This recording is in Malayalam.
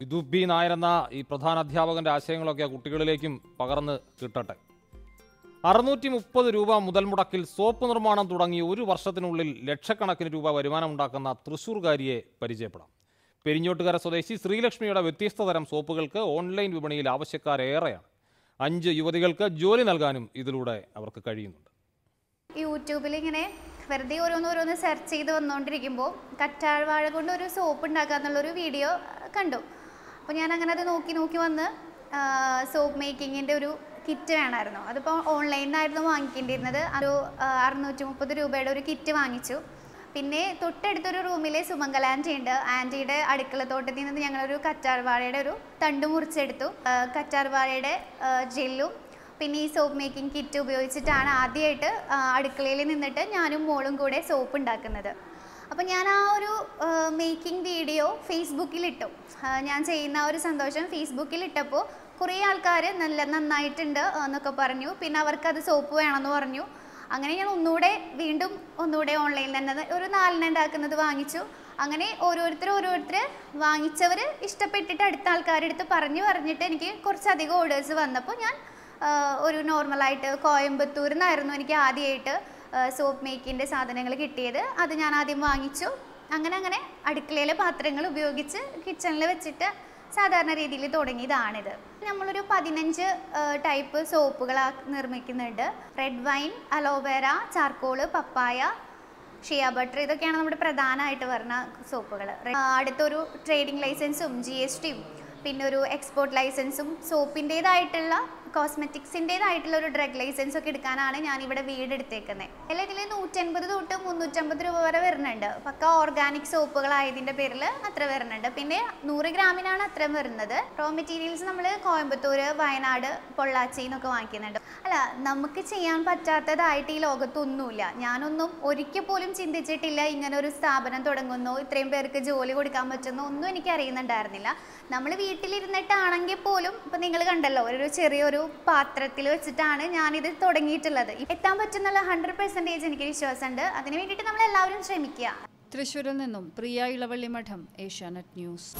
വിദുപ് ബി നായർ എന്ന ഈ പ്രധാന അധ്യാപകന്റെ ആശയങ്ങളൊക്കെ കുട്ടികളിലേക്കും പകർന്ന് കിട്ടട്ടെ. അറുന്നൂറ്റി മുപ്പത് രൂപ മുതൽ മുടക്കിൽ സോപ്പ് നിർമ്മാണം തുടങ്ങി ഒരു വർഷത്തിനുള്ളിൽ ലക്ഷക്കണക്കിന് രൂപ വരുമാനമുണ്ടാക്കുന്ന തൃശൂർകാരിയെ പരിചയപ്പെടാം. പെരിഞ്ഞോട്ടുകര സ്വദേശി ശ്രീലക്ഷ്മിയുടെ വ്യത്യസ്ത തരം സോപ്പുകൾക്ക് ഓൺലൈൻ വിപണിയിൽ ആവശ്യക്കാരേറെയാണ്. അഞ്ച് യുവതികൾക്ക് ജോലി നൽകാനും ഇതിലൂടെ അവർക്ക് കഴിയുന്നുണ്ട്. യൂട്യൂബിൽ ഇങ്ങനെ വെറുതെ ഓരോന്നോരോന്ന് സെർച്ച് ചെയ്ത് വന്നുകൊണ്ടിരിക്കുമ്പോൾ കറ്റാഴ്വാഴ കൊണ്ട് ഒരു സോപ്പ് ഉണ്ടാക്കുക എന്നുള്ളൊരു വീഡിയോ കണ്ടു. അപ്പോൾ ഞാൻ അങ്ങനെ അത് നോക്കി നോക്കി വന്ന് സോപ്പ് മേക്കിങ്ങിന്റെ ഒരു കിറ്റ് വേണമായിരുന്നു അതിപ്പോൾ ഓൺലൈനിൽ നിന്നായിരുന്നു വാങ്ങിക്കേണ്ടിയിരുന്നത്. ഒരു അറുന്നൂറ്റി മുപ്പത് രൂപയുടെ ഒരു കിറ്റ് വാങ്ങിച്ചു. പിന്നെ തൊട്ടടുത്തൊരു റൂമിലെ സുമംഗല ആന്റി ഉണ്ട് ആന്റിയുടെ അടുക്കള തോട്ടത്തിൽ നിന്ന് ഞങ്ങളൊരു കറ്റാർവാഴയുടെ ഒരു തണ്ട് മുറിച്ചെടുത്തു. കറ്റാർവാഴയുടെ ജെല്ലും പിന്നെ ഈ സോപ്പ് മേക്കിംഗ് കിറ്റ് ഉപയോഗിച്ചിട്ടാണ് ആദ്യമായിട്ട് അടുക്കളയിൽ നിന്നിട്ട് ഞാനും മോളും കൂടെ സോപ്പ് ഉണ്ടാക്കുന്നത്. അപ്പോൾ ഞാൻ ആ ഒരു മേക്കിംഗ് വീഡിയോ ഫേസ്ബുക്കിലിട്ടു. ഞാൻ ചെയ്യുന്ന ഒരു സന്തോഷം ഫേസ്ബുക്കിലിട്ടപ്പോൾ കുറേ ആൾക്കാർ നല്ല നന്നായിട്ടുണ്ട് എന്നൊക്കെ പറഞ്ഞു. പിന്നെ അവർക്ക് അത് സോപ്പ് വേണമെന്ന് പറഞ്ഞു. അങ്ങനെ ഞാൻ ഒന്നുകൂടെ വീണ്ടും ഒന്നുകൂടെ ഓൺലൈനിൽ തന്നെ ഒരു നാലിനെ ഉണ്ടാക്കുന്നത് വാങ്ങിച്ചു. അങ്ങനെ ഓരോരുത്തർ ഓരോരുത്തർ വാങ്ങിച്ചവർ ഇഷ്ടപ്പെട്ടിട്ട് അടുത്ത ആൾക്കാരുടെ അടുത്ത് പറഞ്ഞു പറഞ്ഞിട്ട് എനിക്ക് കുറച്ചധികം ഓർഡേഴ്സ് വന്നപ്പോൾ ഞാൻ ഒരു നോർമലായിട്ട് കോയമ്പത്തൂരിൽ നിന്നായിരുന്നു എനിക്ക് ആദ്യമായിട്ട് സോപ്പ് മേക്കിന്റെ സാധനങ്ങൾ കിട്ടിയത്. അത് ഞാൻ ആദ്യം വാങ്ങിച്ചു. അങ്ങനെ അങ്ങനെ അടുക്കളയിലെ പാത്രങ്ങൾ ഉപയോഗിച്ച് കിച്ചണിൽ വെച്ചിട്ട് സാധാരണ രീതിയിൽ തുടങ്ങിയതാണിത്. നമ്മളൊരു പതിനഞ്ച് ടൈപ്പ് സോപ്പുകൾ നിർമ്മിക്കുന്നുണ്ട്. Red wine aloe vera charcoal papaya shea butter ഇതൊക്കെയാണ് നമ്മുടെ പ്രധാനമായിട്ട് വരുന്ന സോപ്പുകൾ അടുത്തൊരു ട്രേഡിംഗ് ലൈസൻസും ജി എസ് ടിയും പിന്നെ ഒരു എക്സ്പോർട്ട് ലൈസൻസും സോപ്പിന്റേതായിട്ടുള്ള കോസ്മെറ്റിക്സിന്റേതായിട്ടുള്ള ഒരു ഡ്രഗ് ലൈസൻസ് ഒക്കെ എടുക്കാനാണ് ഞാൻ ഇവിടെ വീട് എടുത്തേക്കുന്നത് അല്ല ഇതിൽ നൂറ്റൻപത് തൊട്ട് മുന്നൂറ്റമ്പത് രൂപ വരെ വരുന്നുണ്ട്. പക്ക ഓർഗാനിക് സോപ്പുകളായതിന്റെ പേരിൽ അത്ര വരുന്നുണ്ട്. പിന്നെ നൂറ് ഗ്രാമിനാണ് അത്രയും വരുന്നത്. റോ മെറ്റീരിയൽസ് നമ്മൾ കോയമ്പത്തൂർ വയനാട് പൊള്ളാച്ചി എന്നൊക്കെ വാങ്ങിക്കുന്നുണ്ട്. അല്ല നമുക്ക് ചെയ്യാൻ പറ്റാത്തതായിട്ട് ഈ ലോകത്തൊന്നുമില്ല. ഞാനൊന്നും ഒരിക്കൽ പോലും ചിന്തിച്ചിട്ടില്ല ഇങ്ങനെ ഒരു സ്ഥാപനം തുടങ്ങുന്നു ഇത്രയും പേർക്ക് ജോലി കൊടുക്കാൻ പറ്റുന്നു ഒന്നും എനിക്ക് അറിയുന്നുണ്ടായിരുന്നില്ല നമ്മൾ വീട്ടിലിരുന്നിട്ടാണെങ്കിൽ പോലും ഇപ്പം നിങ്ങൾ കണ്ടല്ലോ ഒരു ചെറിയൊരു ഒരു പാത്രത്തിൽ വെച്ചിട്ടാണ് ഞാനിത് തുടങ്ങിയിട്ടുള്ളത്. എത്താൻ പറ്റുന്നുള്ള ഹൺഡ്രഡ് പെർസെന്റേജ് എനിക്ക് വിശ്വാസമുണ്ട്. അതിന് വേണ്ടിയിട്ട് നമ്മൾ എല്ലാവരും ശ്രമിക്കുക. തൃശ്ശൂരിൽ നിന്നും പ്രിയ ഇളവള്ളി മഠം ഏഷ്യാനെറ്റ് ന്യൂസ്.